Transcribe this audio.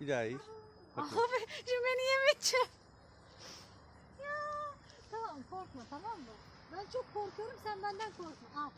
Bir daha iyi. Abi şimdi beni yemeyecek. Ya. Tamam korkma tamam mı? Ben çok korkuyorum sen benden korkma. Al.